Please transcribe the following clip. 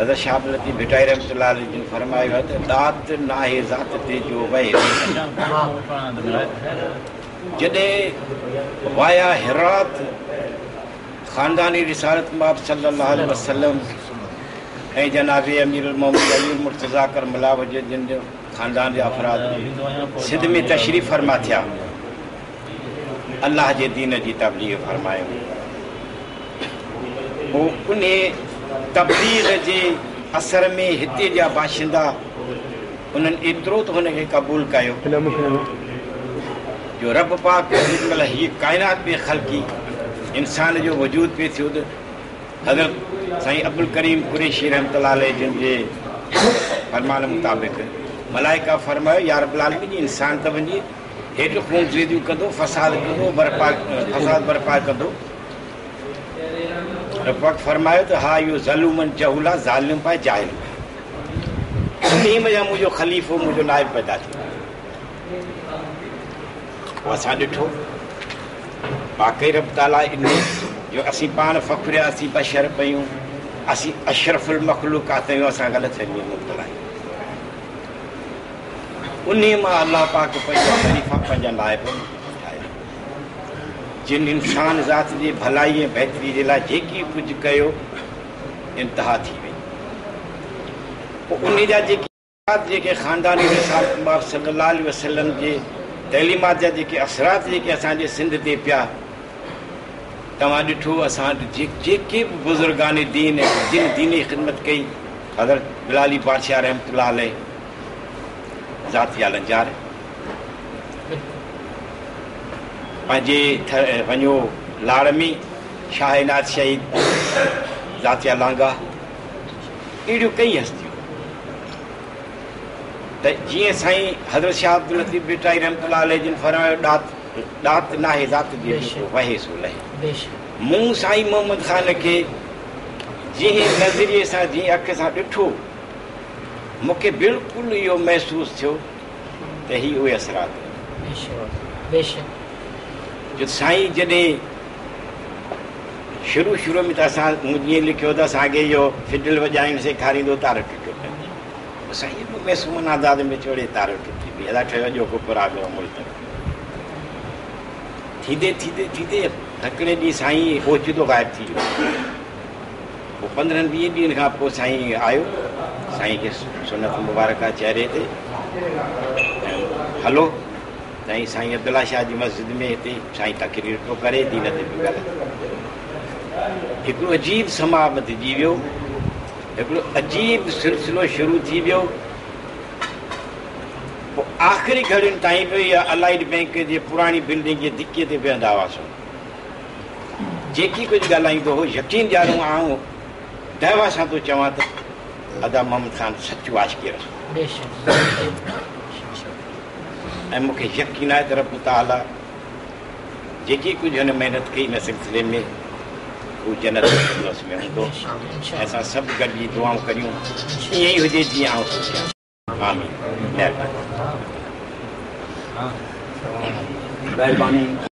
हज़रत शाह लतीफ़ भिटाई रहमत जिन फरमायो आहे त दात नाहे ज़ात ते जो वहे जॾहिं वाया हिरात ख़ानदानी रिसालत माब सलाहु वसलम ऐं जनाब अमीर अली मुर्तज़ा करमला हुजे, जिन जो ख़ानदान जा अफ़राद सिंध में तशरीफ़ फरमा थिया। अलाह जे दीन जी तबलीग फरमायो। पोइ उन तबलीग जे असर में हिते जा बाशिंदा, उन्हनि एतिरो त हुनखे क़बूल जो रब पाक महिल हीअ काइनात में ख़लकी, इंसान जो वजूद पियो थियो त हज़रत अब्दुल करीम कुरेशी रहमत जिन फरमान मुताबिक़ मलाइका फरमायो, यार बि इंसान त वञी, हेठि खून ज़ीदियूं कंदो, फसाद कंदो, बर्पा, फसाद बर्पा कंदो। वक़्तु फरमायो त, हा इहो ज़लूमन जहूला, ज़ालिम पाए जाइल पाए जा मुंहिंजो ख़लीफ़ो मुंहिंजो नाइब पैदा थियो पोइ असां ॾिठो बाक़ी रब ताला इन जो असीं पाण फ़ख़ुरियासीं बशर पयूं, असीं अशरफुल मखलूकात आहियूं असां ग़लति मुबतला आहियूं उन माँ अलाह पाक पंहिंजा ख़लीफ़ा पंहिंजा नाइब जिन इंसान ज़ात जी भलाई ऐं बहितरी जे लाइ जेकी कुझु कयो, इंतिहा थी वई। पोइ उन जा जेके जेके ख़ानदानी सलाह वसलम जे तइलीमात जा जेके असरात, जेके सिंध ते पिया, तव्हां ॾिठो, असां जेके बि बुज़ुर्गानी दीन जिन दीनी ख़िदमत कई, हज़रत बिलाली बादशाह रहमत ज़ाती लंजार पंहिंजे वञो लाड़मी शाहनाथ शहीद ज़ातिया लांगा। अहिड़ियूं कई हस्तियूं। त जीअं साईं हज़रत शाह अब्दुल लतीफ़ बिटाई रहमत जिन फरमायो ॾात ॾात नाहे ज़ात जे वहे सो लहे। मूं साईं मोहम्मद ख़ान खे जंहिं नज़रिए सां जीअं अख सां ॾिठो मूंखे बिल्कुलु इहो महसूसु थियो त ही उहे असरात। जो साईं जॾहिं शुरू शुरू में त असां मूं जीअं लिखियो त असांखे इहो फिडल वॼाइण सेखारींदो तार टुटियो। पए साईं एॾो महसूमन आज़ाद में चोड़े तार टुटी पई। अदा ठहियो जो कुपुर आहे मुल्क थींदे थींदे थींदे हिकिड़े ॾींहुं साईं ओचितो ग़ाइबु थी वियो। पोइ पंद्रहंनि वीह ॾींहंनि खां पोइ साईं आयो। साईं खे सुनत मुबारक आहे चहिरे ते। हलो। साईं साईं अब्दुला शाह जी मस्जिद में हिते साईं तकरीर पियो करे दीन ते पियो ॻाल्हाए हिकिड़ो अजीब समा बदिजी वियो, हिकिड़ो अजीब सिलसिलो शुरू थी वियो। पोइ आख़िरी घड़ियुनि ताईं बि इहा अलाइड बैंक जे पुराणी बिल्डिंग जे धिके ते वेहंदा हुआसीं। जेकी कुझु ॻाल्हाईंदो हो, यकीन ॾियारूं आऊँ दवा सां थो चवां त अदा मोहम्मद ख़ान सचो आशिकी ऐं मूंखे यकीन आहे त रब ताला, जेकी कुझु हुन महिनत कई हिन सिलसिले में हू जनत में हूंदो ऐं असां सभु गॾिजी दुआऊं करियूं ईअं ई हुजे जीअं आउं सोचियाँ महिरबानी।